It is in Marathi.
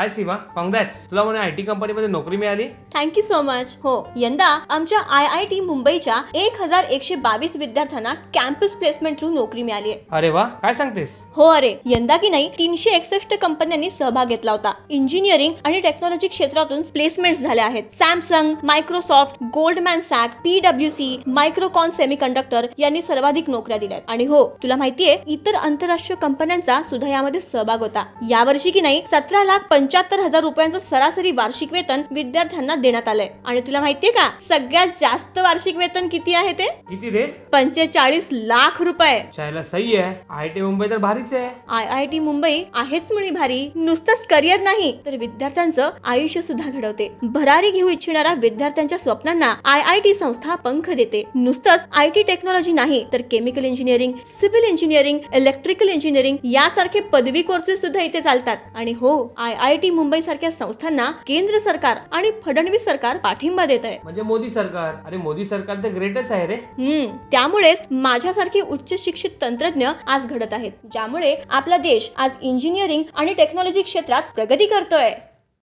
हाय सीमा कॉंग्रॅट्स तुला म्हणे आय टी कंपनीमध्ये नोकरी मिळाली? थँक्यू सो मच हो यंदा आमच्या आय आय टी मुंबईच्या एक हजार एकशे बावीस विद्यार्थ्यांना कॅम्पस प्लेसमेंट थ्रू नोकरी मिळाली. आहे अरे वा काय सांगतेस? हो अरे यंदा की नाही तीनशे एकसष्ट कंपन्यांनी सहभाग घेतला होता. इंजिनिअरिंग आणि टेक्नॉलॉजी क्षेत्रातून प्लेसमेंट झाल्या आहेत. Samsung Microsoft Goldman Sachs PW C मायक्रोकॉन semiconductor यांनी सर्वाधिक नोकऱ्या दिल्यात. आणि हो तुला माहितीये इतर आंतरराष्ट्रीय कंपन्यांचा सुद्धा यामध्ये सहभाग होता. यावर्षी की नाही सतरा लाख पंच्याहत्तर हजार रुपयांचं सरासरी वार्षिक वेतन विद्यार्थ्यांना देण्यात आलंय. आणि तुला माहितीये का? सगळ्यात जास्त वार्षिक वेतन किती आहे ते? किती रे? पंचेचाळीस लाख रुपये. शाळेला सही आहे. आय टी मुंबई तर भारीच आहे. आय आय टी मुंबई आहेच मुळी भारी नुसतंच करिअर नाही तर विद्यार्थ्यांचं आयुष्य सुद्धा घडवते. भरारी घेऊ इच्छिणाऱ्या विद्यार्थ्यांच्या स्वप्नांना आय आय टी संस्था पंख देते. नुसतंच आय टी टेक्नॉलॉजी नाही तर chemical engineering civil engineering electrical engineering यासारखे पदवी कोर्सेस सुद्धा इथे चालतात. आणि हो आय आय टी मुंबई सारख्या संस्थांना केंद्र सरकार आणि फडणवीस सरकार पाठिंबा देत आहे. म्हणजे मोदी सरकार. अरे मोदी सरकार तर ग्रेटच आहे रे. हम्म त्यामुळेच माझ्यासारखे उच्च शिक्षित तंत्रज्ञ आज घडत आहेत ज्यामुळे आपला देश आज इंजिनिअरिंग आणि टेक्नॉलॉजी क्षेत्रात प्रगती करतोय.